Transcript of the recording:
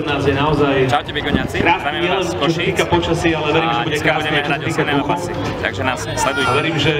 2018 je naozaj... Čaute, Bigoniaci. Krásny nielen čo sa týka počasie, ale verím, že bude krásne, čo sa týka duchu. Takže nás sledujte. A verím, že